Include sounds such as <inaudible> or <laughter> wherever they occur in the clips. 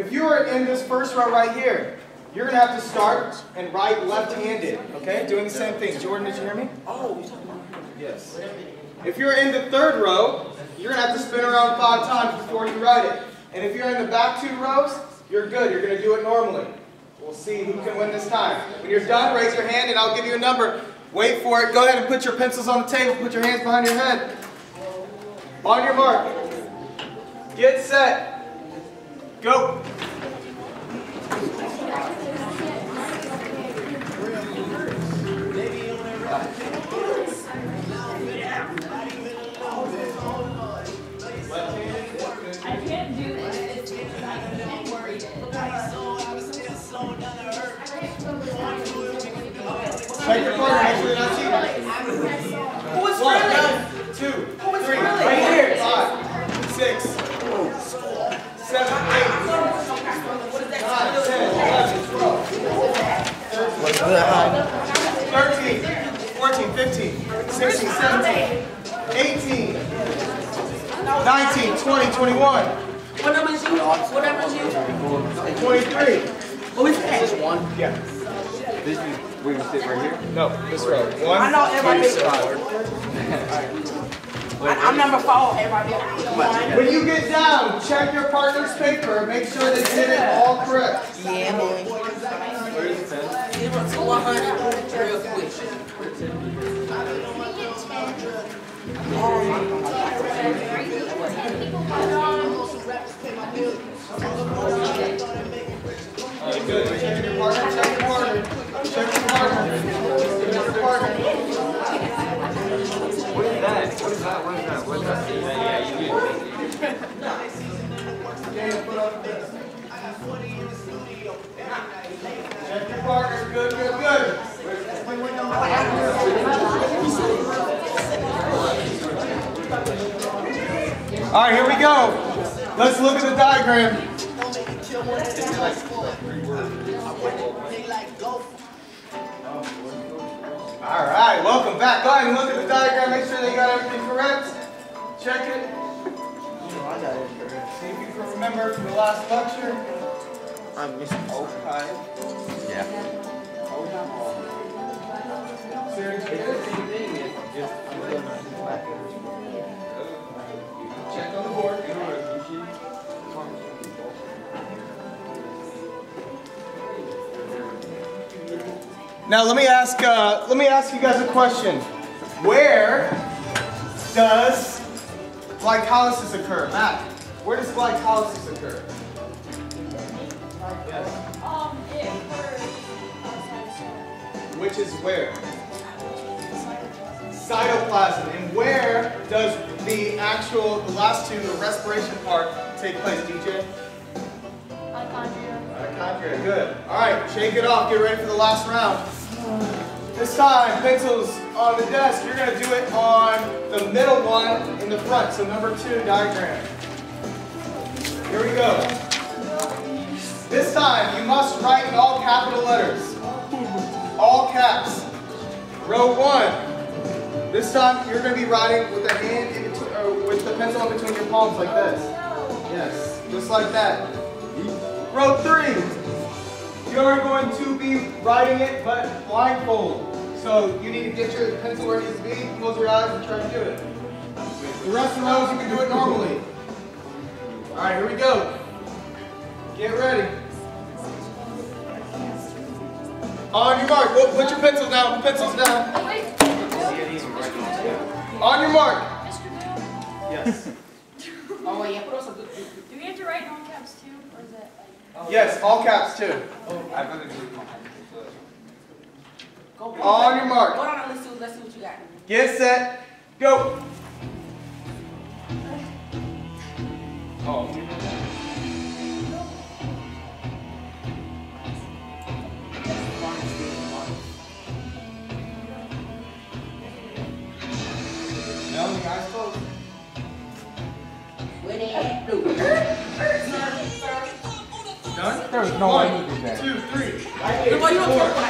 if you are in this first row right here, you're going to have to start and write left-handed, okay? Doing the same thing. Jordan, did you hear me? Oh, Yes. If you're in the third row, you're going to have to spin around five times before you write it. And if you're in the back two rows, you're good. You're going to do it normally. We'll see who can win this time. When you're done, raise your hand and I'll give you a number. Wait for it. Go ahead and put your pencils on the table. Put your hands behind your head. On your mark. Get set. Go. I can't do this. I'm worried. Check your partner. Make sure you're not cheating. who is One, really? two, Who is three, really? right here. Five, six, seven, 13, 14, 15, 16, 17, 18, 19, 20, 21. What number is you? What number is you? 23. Who is that? Just one? Yeah. This is where you sit right here? No, this row. One, I know everybody. Two, I, I'm number four, everybody. When you get down, check your partner's paper and make sure they did it all correct. Yeah, boy. To one hundred, real quick. Your partner. What is that? What is that? What is that? What is that? Let's look at the diagram. All right, welcome back. Go ahead and look at the diagram. Make sure that you got everything correct. Check it. See if you can remember from the last lecture. I'm Mr. Okay. Yeah. Now let me ask uh, let me ask you guys a question. Where does glycolysis occur? Matt, where does glycolysis occur? Yes. Um, it occurs outside of cell. Which is where? Cytoplasm. And where does the actual, the last two, the respiration part, take place, DJ? Mitochondria. Mitochondria, good. All right, shake it off. Get ready for the last round. This time, pencils on the desk. You're going to do it on the middle one in the front. So number two diagram. Here we go. This time, you must write in all capital letters. All caps. Row one. This time, you're going to be writing with the hand in between, or with the pencil in between your palms like this. Yes, just like that. Row three. You're going to be writing it, but blindfold. So you need to get your pencil where it needs to be, close your eyes, and try to do it. The rest of the rows, you can do it normally. All right, here we go. Get ready. On your mark. Put put your pencils down. Pencils down. On your mark. Mr. Boo, Yes. Oh, yeah, put on some good. do we have to write in all caps too, or is that like? Yes, all caps too. I'd rather do it. Go On your mark. Hold on, let's see, let's see what you got. Get set. Go. Oh. Melanie, eyes closed. When they at blue. Done? There's no way you did that. Two, three. Look, you don't tell me what I did. Don't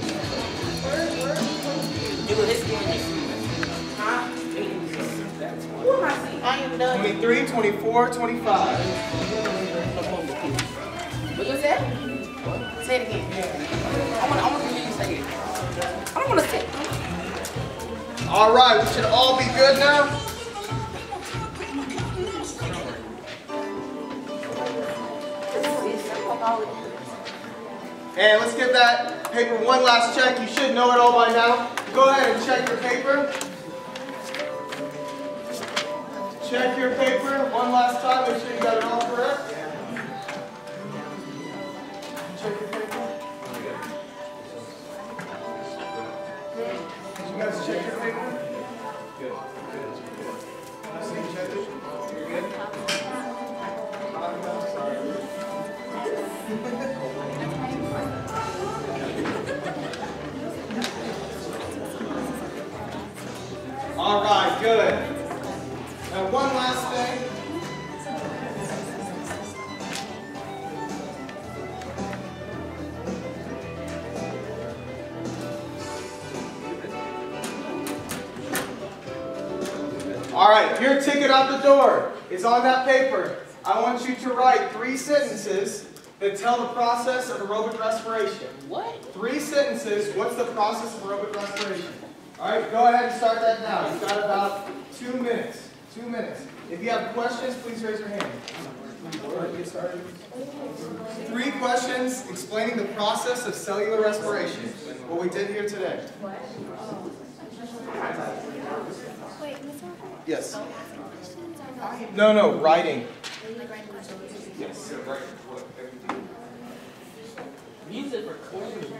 You were listening. Huh? Who am I seeing? I am done. 23, 24, 25. What you said? Say it again. I want, I want to hear you say it. I don't want to say it. All right, we should all be good now. And let's give that paper one last check. You should know it all by now. Go ahead and check your paper. Check your paper one last time. Make sure you got it all correct. Check your paper. Did you guys check your paper? Your ticket out the door is on that paper. I want you to write three sentences that tell the process of aerobic respiration. What? Three sentences, what's the process of aerobic respiration? All right, go ahead and start that now. You've got about two minutes. Two minutes. If you have questions, please raise your hand. All right, get started. Three questions explaining the process of cellular respiration, what we did here today. Yes. No, no, writing. Yes. Music for clean.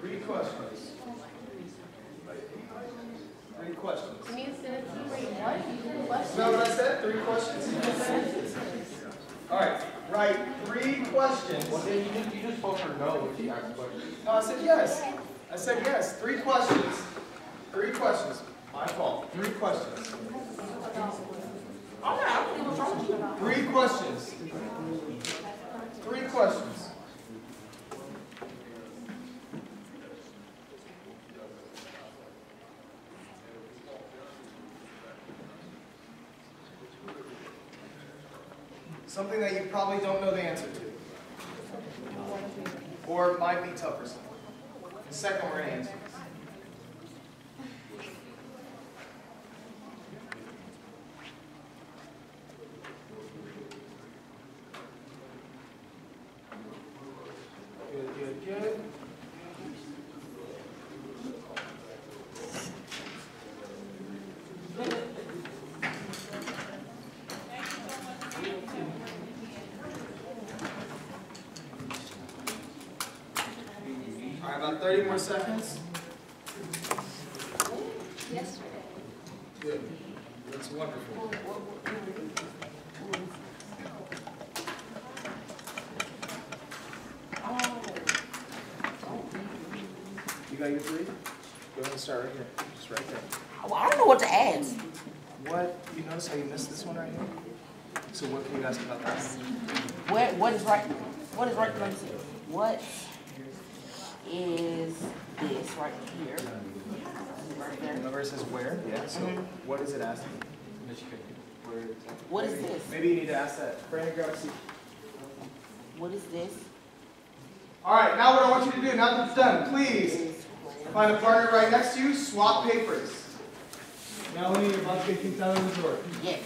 Three questions. Three questions. Can you send it to me where you want? You can question. Is that what I said? Three questions? All right, write three questions. Well, then you just, you just told her no when she asked questions. No, I said yes. I said yes. Three questions. Three questions. My fault. Three questions. Oh, no, I don't think what's wrong with you. Three questions. Three questions. Something that you probably don't know the answer to. Or might be tough for. The second we're going to answer. All right, about 30 more seconds. Yesterday. Good. That's wonderful. You got your three? Go ahead and start right here. Just right there. Well, I don't know what to ask. What, you notice how you missed this one right here? So what can you ask about that? What, what is right, what is right. What is this right here? Right there. Remember it says where? Yeah, so mm-hmm. what is it asking? Where? What is this? Maybe you need to ask that. Brandon, grab a seat. What is this? All right, now what I want you to do, now that it's done, please find a partner right next to you, swap papers. Melanie, you're about to get kicked out of the door. Yes.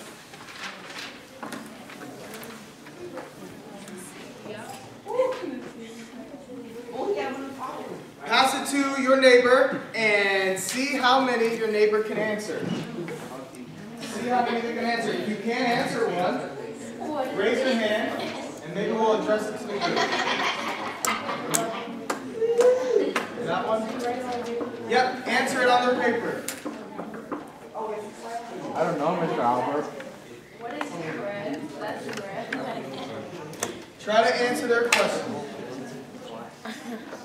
Oh, yeah, I'm gonna follow. Pass it to your neighbor and see how many your neighbor can answer. See how many they can answer. If you can't answer one, raise your hand and maybe we'll address it to the group. That one? Yep, answer it on their paper. I don't know, Mr. Albert. What is bread? That's bread. Try to answer their question. <laughs>